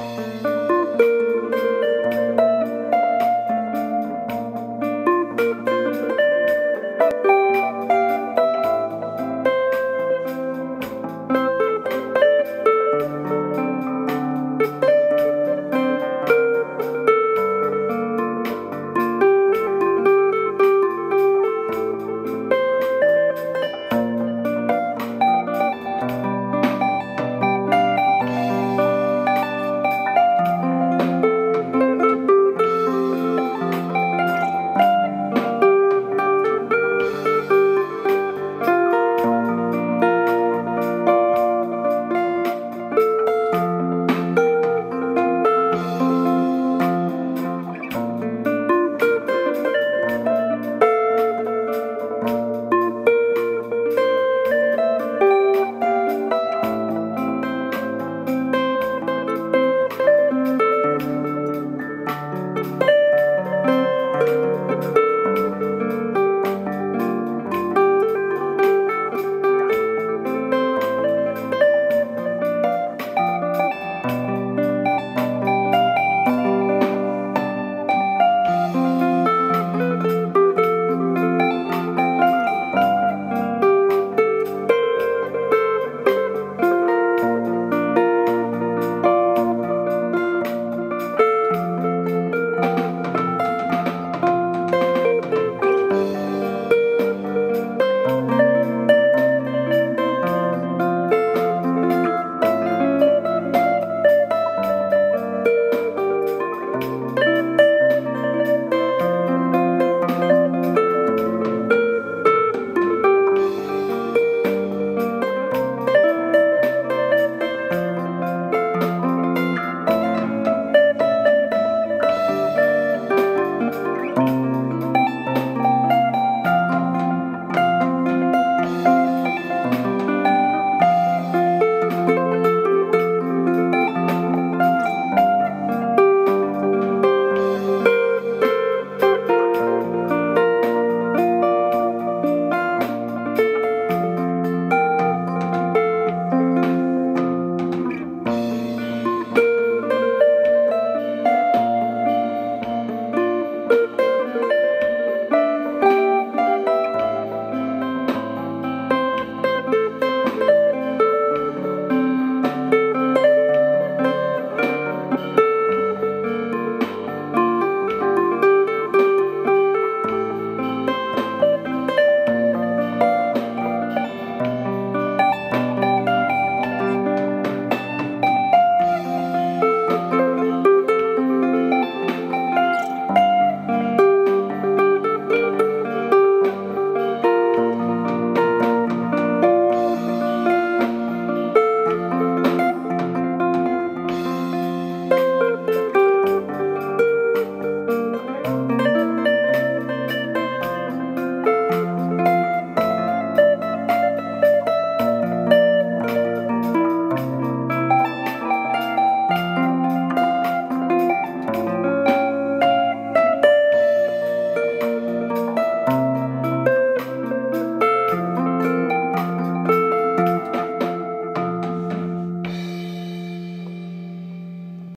Bye.